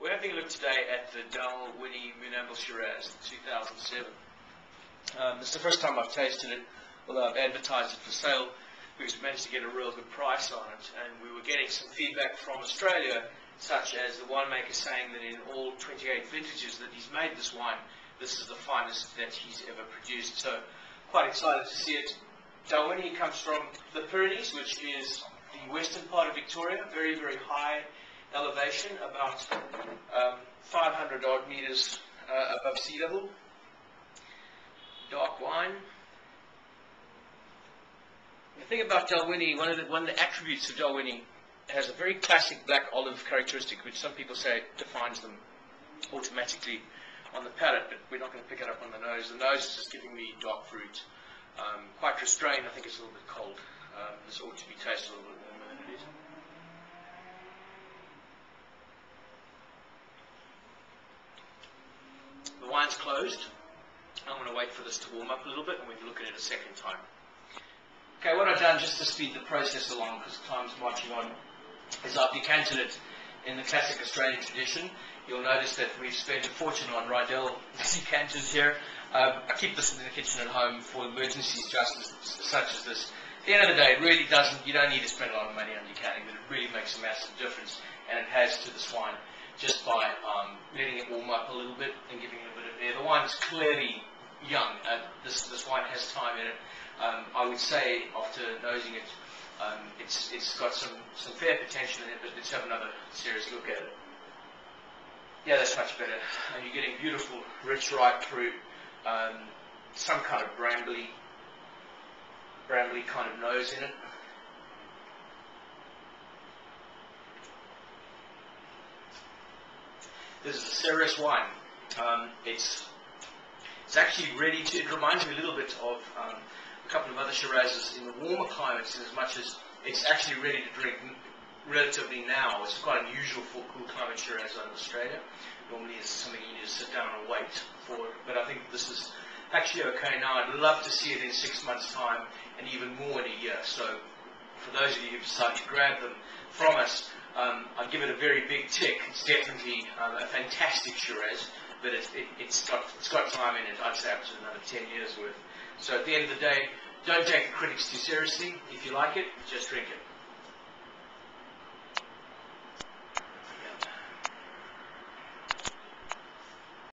We're having a look today at the Dalwhinnie Moonambel Shiraz, 2007. Um, is the first time I've tasted it, although I've advertised it for sale. We've managed to get a real good price on it, and we were getting some feedback from Australia, such as the winemaker saying that in all 28 vintages that he's made this wine, this is the finest that he's ever produced. So, quite excited to see it. Dalwhinnie comes from the Pyrenees, which is the western part of Victoria, very, very high elevation, about um, 500 odd meters uh, above sea level. Dark wine. The thing about Dalwhinnie, one of the, one of the attributes of Dalwhinnie has a very classic black olive characteristic, which some people say defines them automatically on the palate, but we're not going to pick it up on the nose. The nose is just giving me dark fruit. Um, quite restrained, I think it's a little bit cold. Um, this ought to be tasted a little bit warmer than it is. The wine's closed. I'm going to wait for this to warm up a little bit and we can look at it a second time. Okay, what I've done just to speed the process along, because time's marching on, is I've decanted it in the classic Australian tradition. You'll notice that we've spent a fortune on Riedel decanters here. Um, I keep this in the kitchen at home for emergencies just as, such as this. At the end of the day, it really doesn't, you don't need to spend a lot of money on decanting, but it really makes a massive difference, and it has to this wine just by um, letting it warm up a little bit and giving it a bit of air. The wine's clearly young. Uh, this, this wine has time in it. Um, I would say, after nosing it, um, it's, it's got some, some fair potential in it, but let's have another serious look at it. Yeah, that's much better. And you're getting beautiful, rich, ripe fruit, um, some kind of brambly, brambly kind of nose in it. This is a serious wine. Um, it's it's actually ready to. It reminds me a little bit of um, a couple of other Shirazes in the warmer climates, in as much as it's actually ready to drink relatively now. It's quite unusual for cool climate Shiraz of Australia. Normally, it's something you need to sit down and wait for. But I think this is actually okay now. I'd love to see it in six months' time, and even more in a year. So, for those of you who decided to grab them from us, um, I'd give it a very big tick. It's definitely um, a fantastic Shiraz, but it, it, it's got it's got time in it. I'd say up to another 10 years worth. So at the end of the day, don't take the critics too seriously. If you like it, just drink it.